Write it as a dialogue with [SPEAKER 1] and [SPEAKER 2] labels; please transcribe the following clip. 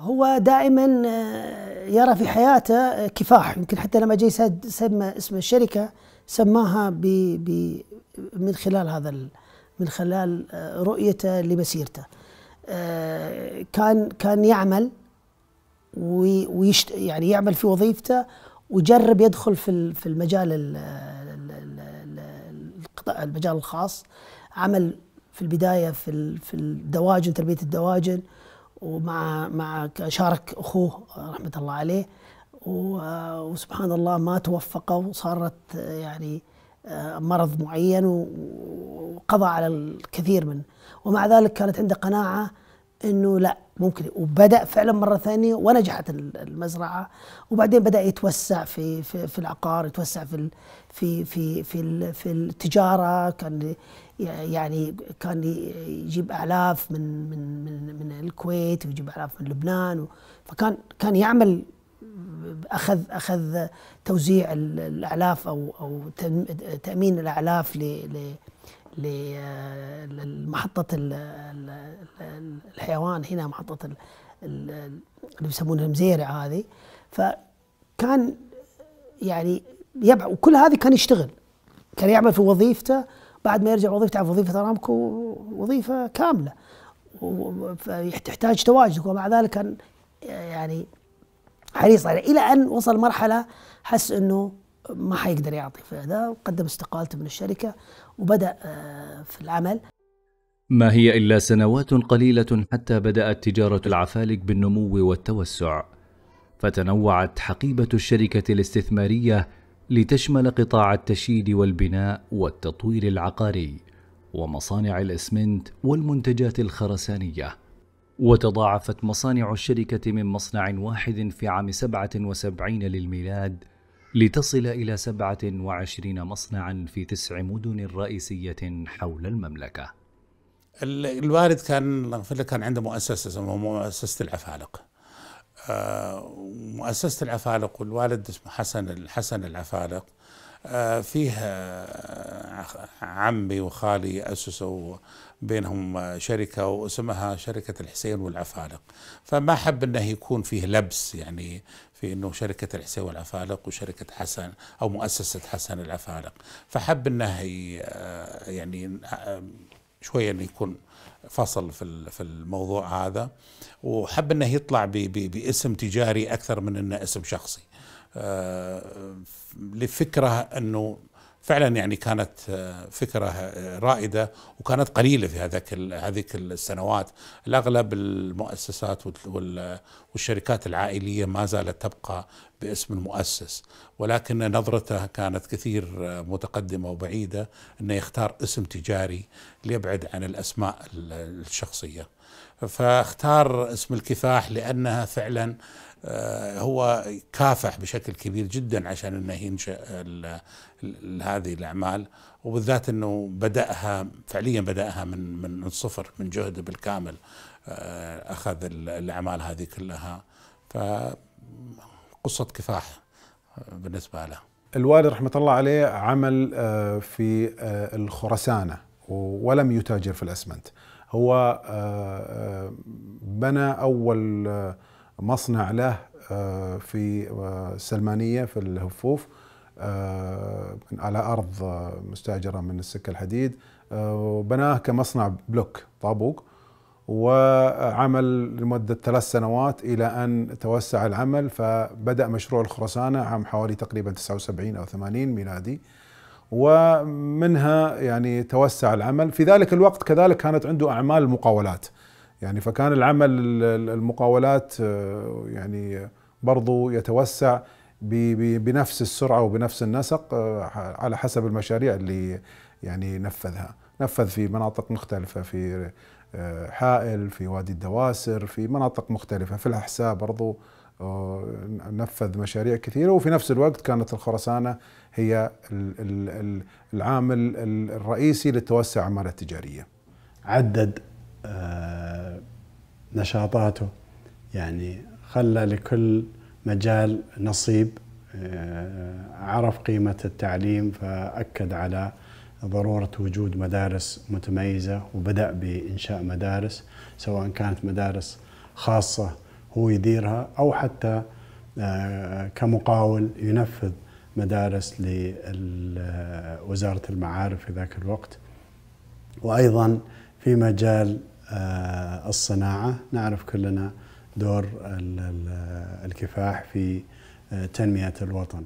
[SPEAKER 1] هو دائما يرى في حياته كفاح. يمكن حتى لما جاي سمى اسم الشركة سماها ب ب من خلال هذا من خلال رؤيته لمسيرته كان كان يعمل ويشت يعني يعمل في وظيفته ويجرب يدخل في في المجال المجال الخاص. عمل في البداية في في الدواجن تربية الدواجن. ومع مع شارك أخوه رحمة الله عليه. وسبحان الله ما توفقوا وصارت يعني مرض معين وقضى على الكثير من. ومع ذلك كانت عنده قناعة إنه لا ممكن وبدأ فعلا مرة ثانية ونجحت المزرعة وبعدين بدأ يتوسع في في, في العقار يتوسع في في في في, في التجارة. كان يعني كان يجيب اعلاف من من من من الكويت ويجيب اعلاف من لبنان فكان كان يعمل أخذ أخذ توزيع الأعلاف أو أو تأمين الأعلاف لمحطة الحيوان هنا محطة اللي بيسمونها المزيرع هذه. فكان يعني يبع وكل هذه كان يشتغل. كان يعمل في وظيفته بعد ما يرجع وظيفته في وظيفة أرامكو وظيفة كاملة. فتحتاج تواجد ومع ذلك كان يعني حريص عليه. إلى أن وصل مرحلة حس إنه ما حيقدر يعطي في هذا وقدم استقالته من الشركة وبدأ آه، في العمل.
[SPEAKER 2] ما هي إلا سنوات قليلة حتى بدأت تجارة العفالق بالنمو والتوسع. فتنوعت حقيبة الشركة الاستثمارية لتشمل قطاع التشييد والبناء والتطوير العقاري ومصانع الإسمنت والمنتجات الخرسانية. وتضاعفت مصانع الشركة من مصنع واحد في عام 77 للميلاد لتصل إلى 27 مصنعا في تسع مدن رئيسية حول المملكة.
[SPEAKER 3] الوالد كان كان عنده مؤسسة اسمها مؤسسة العفالق مؤسسة العفالق والوالد اسمه حسن الحسن العفالق آه، فيه آه، عمي وخالي أسسوا بينهم شركة واسمها شركة الحسين والعفالق. فما حب أنه يكون فيه لبس يعني في إنه شركة الحسين والعفالق وشركة حسن أو مؤسسة حسن العفالق. فحب إنه يعني شوية إنه يكون فصل في في الموضوع هذا. وحب إنه يطلع باسم تجاري أكثر من إنه اسم شخصي. آه، لفكرة إنه فعلا يعني كانت آه، فكرة آه، رائدة وكانت قليلة في هذاك هذيك السنوات. الأغلب المؤسسات والشركات العائلية ما زالت تبقى باسم المؤسس ولكن نظرته كانت كثير آه، متقدمة وبعيدة إنه يختار اسم تجاري ليبعد عن الأسماء الشخصية. فاختار اسم الكفاح لأنها فعلا هو كافح بشكل كبير جدا عشان إنه ينشأ هذه الأعمال وبالذات إنه بدأها فعليا بدأها من من الصفر من جهد بالكامل آه، أخذ الأعمال هذه كلها فقصة كفاح آه، بالنسبة له.
[SPEAKER 4] الوالد رحمة الله عليه عمل آه، في الخرسانة ولم يتاجر في الأسمنت. هو بنى أول مصنع له في السلمانيه في الهفوف آه، على أرض مستأجرة من السكة الحديد آه، وبناه كمصنع بلوك طابوق وعمل لمدة ثلاث سنوات إلى أن توسع العمل فبدأ مشروع الخرسانة عام حوالي تقريبا 79 أو 80 ميلادي ومنها يعني توسع العمل. في ذلك الوقت كذلك كانت عنده أعمال المقاولات يعني فكان العمل المقاولات آه، يعني برضو يتوسع بنفس السرعة وبنفس النسق آه، على حسب المشاريع اللي يعني نفذها نفذ في مناطق مختلفة في آه، حائل في وادي الدواسر في مناطق مختلفة في الأحساء برضو نفذ مشاريع كثيرة وفي نفس الوقت كانت الخرسانة هي العامل الرئيسي للتوسع الاعمال التجاريه.
[SPEAKER 5] عدد نشاطاته. يعني خلى لكل مجال نصيب آه، عرف قيمة التعليم فأكد على ضرورة وجود مدارس متميزة وبدأ بإنشاء مدارس سواء كانت مدارس خاصة هو يديرها أو حتى آه، كمقاول ينفذ مدارس لوزارة المعارف في ذاك الوقت. وأيضا في مجال الصناعة. نعرف كلنا دور الكفاح في تنمية الوطن.